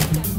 Yeah.